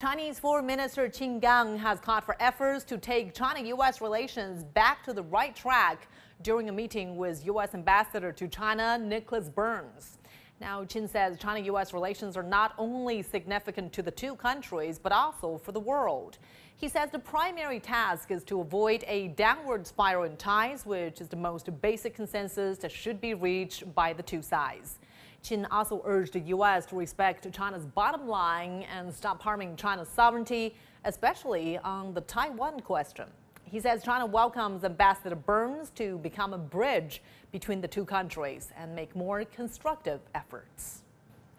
Chinese Foreign Minister Qin Gang has called for efforts to take China-U.S. relations back to the right track during a meeting with U.S. Ambassador to China Nicholas Burns. Now, Qin says China-U.S. relations are not only significant to the two countries, but also for the world. He says the primary task is to avoid a downward spiral in ties, which is the most basic consensus that should be reached by the two sides. Qin also urged the U.S. to respect China's bottom line and stop harming China's sovereignty, especially on the Taiwan question. He says China welcomes Ambassador Burns to become a bridge between the two countries and make more constructive efforts.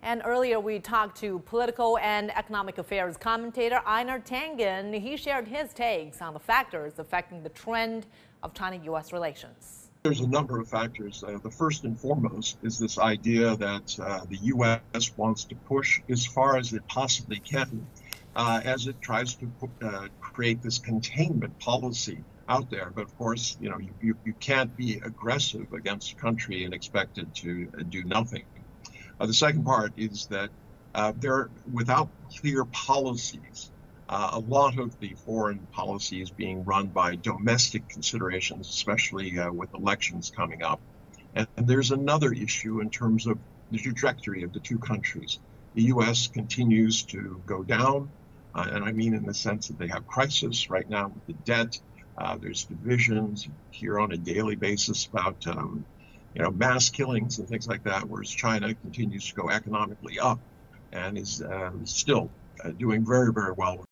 And earlier we talked to political and economic affairs commentator Einar Tangen. He shared his takes on the factors affecting the trend of China-U.S. relations. There's a number of factors. Uh, the first and foremost is this idea that uh, the U.S. wants to push as far as it possibly can uh, as it tries to uh, create this containment policy out there. But of course, you know, you, you, you can't be aggressive against a country and expect it to uh, do nothing. Uh, the second part is that there, without clear policies, uh, a lot of the foreign policy is being run by domestic considerations, especially uh, with elections coming up. And, and, there's another issue in terms of the trajectory of the two countries. The U.S. continues to go down, uh, and I mean in the sense that they have crisis right now with the debt. Uh, there's divisions here on a daily basis about um, you know mass killings and things like that, whereas China continues to go economically up and is um, still uh, doing very, very well